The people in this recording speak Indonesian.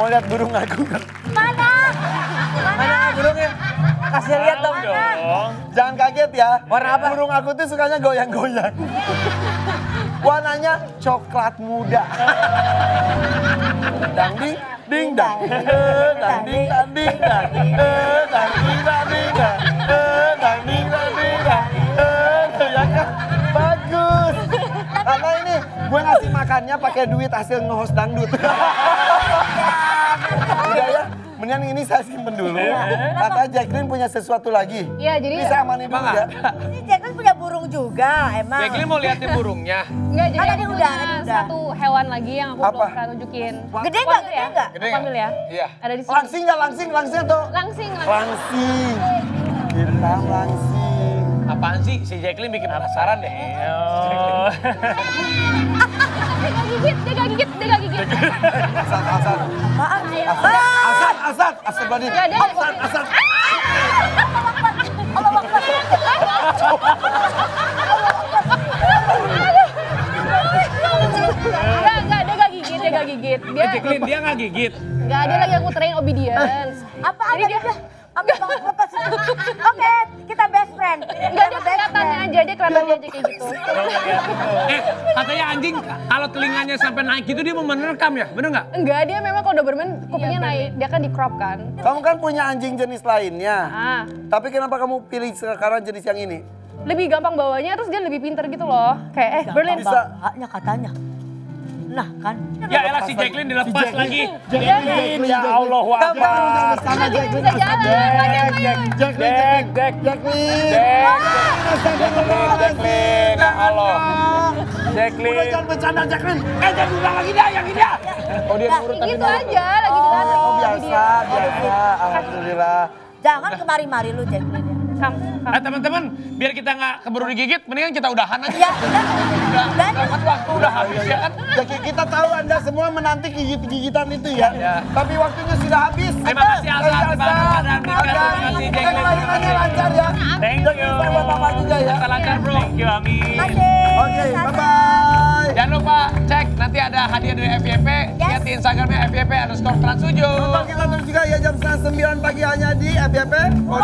Mau lihat burung aku nggak? Mana? Mana burungnya? Kasih lihat dong. Dong. Jangan kaget ya. Warna apa? Burung aku tuh sukanya goyang-goyang. Warnanya coklat muda. dang ding ding dang. Dang ding dang ding dang. Dang ding dang ding dang. Eh, Dang ding dang ding dang. Eh, Ya kan? Bagus. Karena ini gue ngasih makannya pakai duit hasil nge-host dangdut. Ya, mendingan ini saya simpen dulu. Kata Jacqueline punya sesuatu lagi. Iya, jadi Bisa amanin dulu Emang ya. Ini Jacqueline punya burung juga emang. Jacqueline mau liatin burungnya. enggak jadi Ah, punya udah, udah. satu hewan lagi yang aku Apa? belum pernah tunjukin. Gede Aku nggak? ambil Gede ya? nggak? Gede Aku nggak? ambil ya. Iya. Ada di sini. Langsing nggak langsing, langsing atau? Langsing, langsing. Langsing. Kita langsing. Apaan sih si Jacqueline bikin penasaran deh. Dia gak gigit, dia gak gigit, dia gak gigit. Asad, asad. Badi. Gak ada. Enggak, enggak, dia gak gigit, dia gak gigit. Dia dia nggak gigit. enggak, dia lagi aku train obedience. Apa Jadi ada dia Lepas. Oke, kita best friend. enggak dia kelihatannya aja, dia kelihatannya aja kayak gitu. Eh katanya anjing kalau telinganya sampai naik gitu dia mau menerkam ya, bener nggak? Enggak, dia memang kalau udah bermain kupingnya naik. Dia kan di crop kan. Kamu kan punya anjing jenis lainnya. Ah, Tapi kenapa kamu pilih sekarang jenis yang ini? lebih gampang bawanya terus dia lebih pinter gitu loh. Kayak eh Berlin. Bisa. Haknya katanya. Nah kan. Ya elah si Jacqueline dilepas lagi. Jacqueline, ya Allah Akbar. Sama Jacqueline. Jacqueline, Jacqueline. Jacqueline. Jacqueline, Jacqueline, ya Allah. Udah Jacqueline. jangan bercanda Jacqueline. Eh jangan ulang lagi dah, yang ini dah. Oh dia nurut tapi Gitu aja, lagi di dalam. Oh Jadi biasa, biasa. Alhamdulillah. Jangan kemari-mari lu Jacqueline. Ya. Sam, sam. Eh teman-teman, biar kita nggak keburu digigit, mendingan kita udahan aja. Ya, udah. Udah, Udah. waktu udah habis ya kan. Jadi kita tahu Anda semua menanti gigit-gigitan itu ya. Ya. Tapi waktunya sudah habis. Terima kasih Asa, terima kasih dan Mika, terima kasih Jacqueline, terima kasih. lancar ya. Thank Dan you. kita buat Mama juga ya. Kita lancar bro. Thank you Amin. Oke, bye-bye. Jangan lupa cek nanti ada hadiah dari FYP. Lihat di Instagramnya FYP underscore trans 7. Nonton kita terus juga ya jam setengah sembilan pagi hanya di FYP. Oh,